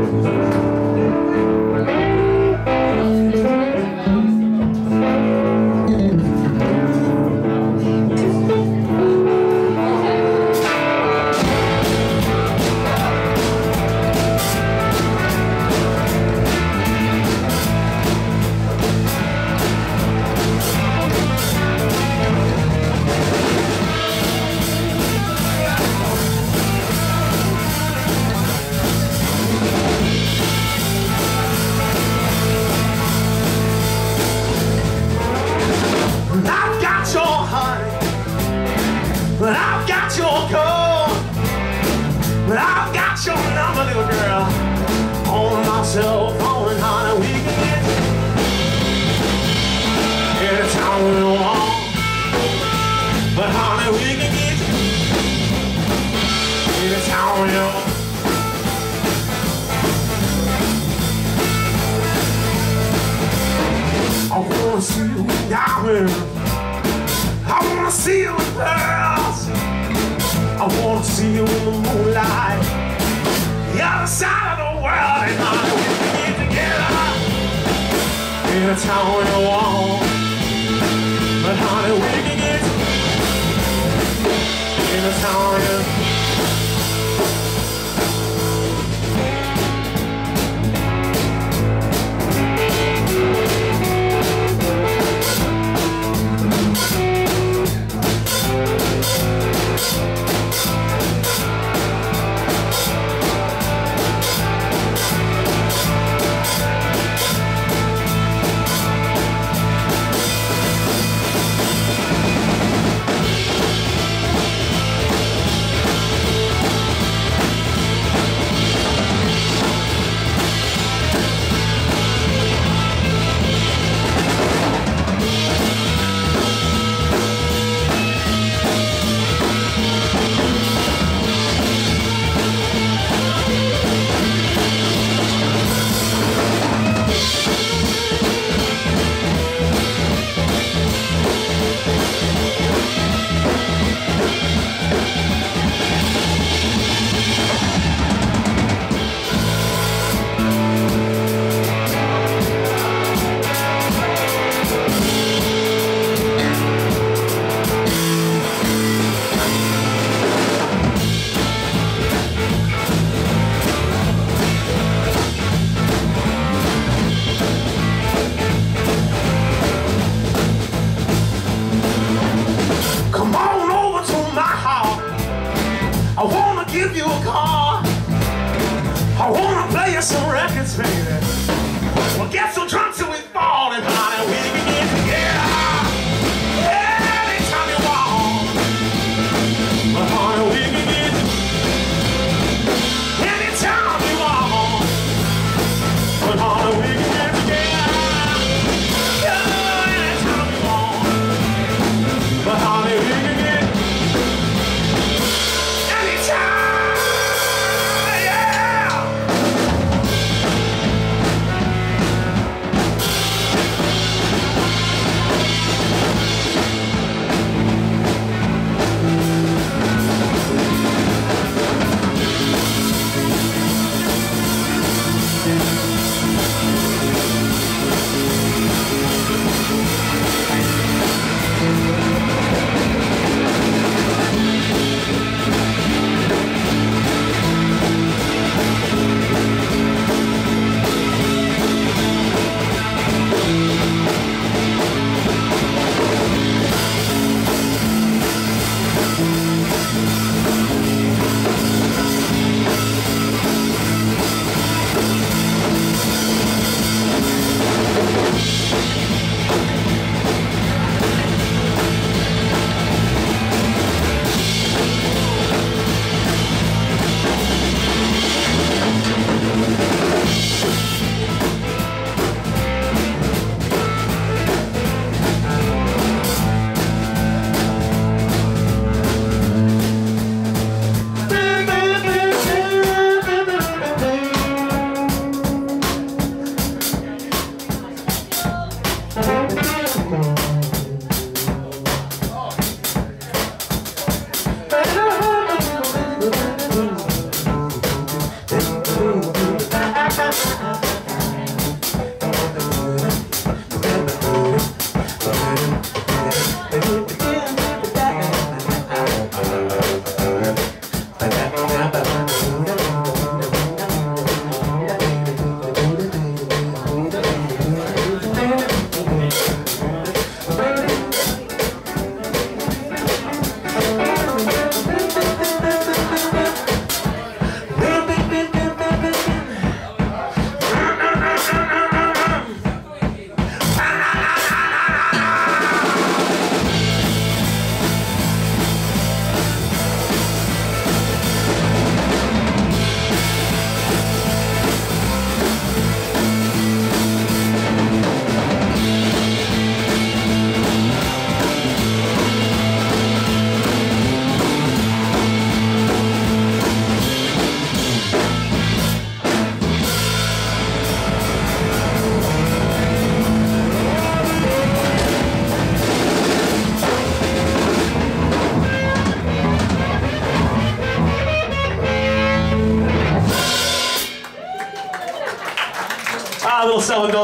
I've but I've got your gold, but I've got your number, little girl, on my cell phone, honey. We can get anytime we want, but honey, we can get anytime we want. I wanna see you in diamonds. I wanna see you pearls. I wanna see you in the moonlight. The other side of the world, and we can get together anytime we want. But honey, we can you a car. I wanna play you some records, baby. We'll get so drunk a little self-indulgence.